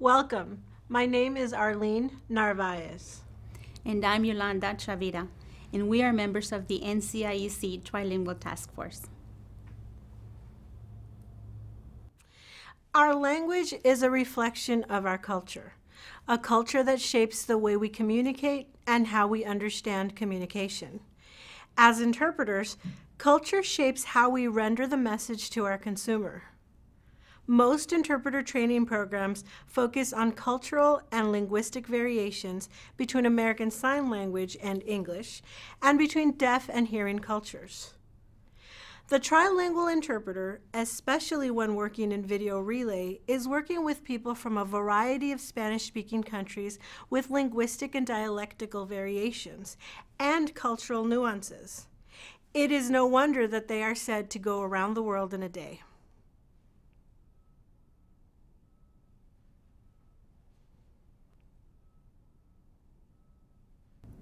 Welcome. My name is Arlene Narvaez. And I'm Yolanda Chavira, and we are members of the NCIEC Trilingual Task Force. Our language is a reflection of our culture, a culture that shapes the way we communicate and how we understand communication. As interpreters, culture shapes how we render the message to our consumer. Most interpreter training programs focus on cultural and linguistic variations between American Sign Language and English, and between deaf and hearing cultures. The trilingual interpreter, especially when working in video relay, is working with people from a variety of Spanish speaking countries with linguistic and dialectical variations and cultural nuances. It is no wonder that they are said to go around the world in a day.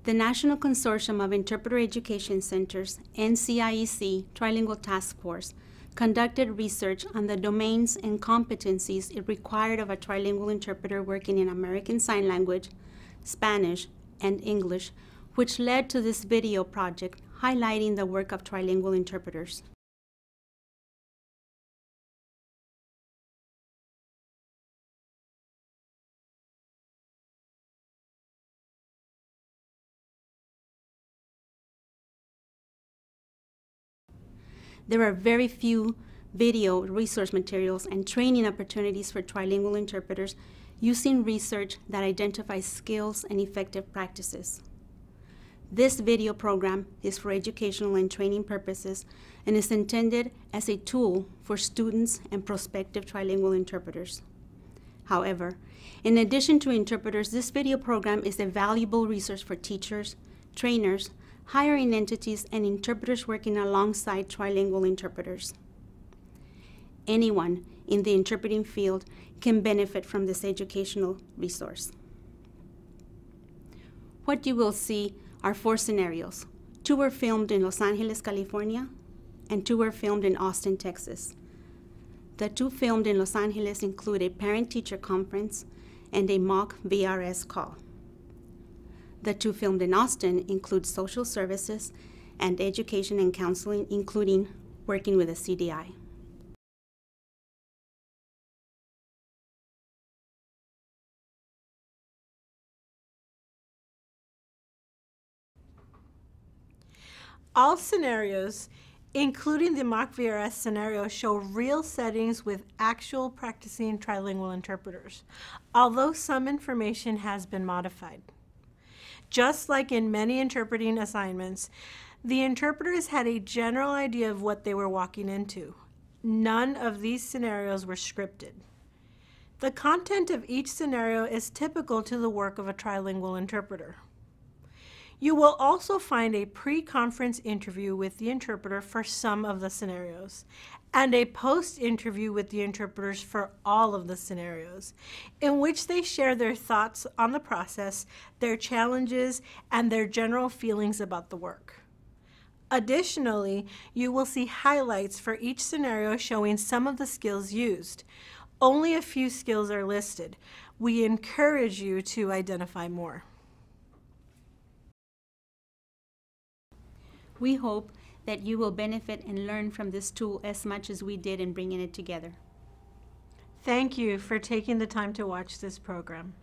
The National Consortium of Interpreter Education Centers, NCIEC Trilingual Task Force, conducted research on the domains and competencies it required of a trilingual interpreter working in American Sign Language, Spanish, and English, which led to this video project highlighting the work of trilingual interpreters. There are very few video resource materials and training opportunities for trilingual interpreters using research that identifies skills and effective practices. This video program is for educational and training purposes and is intended as a tool for students and prospective trilingual interpreters. However, in addition to interpreters, this video program is a valuable resource for teachers, trainers, hiring entities, and interpreters working alongside trilingual interpreters. Anyone in the interpreting field can benefit from this educational resource. What you will see are four scenarios. Two were filmed in Los Angeles, California, and two were filmed in Austin, Texas. The two filmed in Los Angeles include a parent-teacher conference and a mock VRS call. The two filmed in Austin include social services and education and counseling, including working with a CDI. All scenarios, including the mock VRS scenario, show real settings with actual practicing trilingual interpreters, although some information has been modified. Just like in many interpreting assignments, the interpreters had a general idea of what they were walking into. None of these scenarios were scripted. The content of each scenario is typical to the work of a trilingual interpreter. You will also find a pre-conference interview with the interpreter for some of the scenarios and a post-interview with the interpreters for all of the scenarios, in which they share their thoughts on the process, their challenges, and their general feelings about the work. Additionally, you will see highlights for each scenario showing some of the skills used. Only a few skills are listed. We encourage you to identify more. We hope that you will benefit and learn from this tool as much as we did in bringing it together. Thank you for taking the time to watch this program.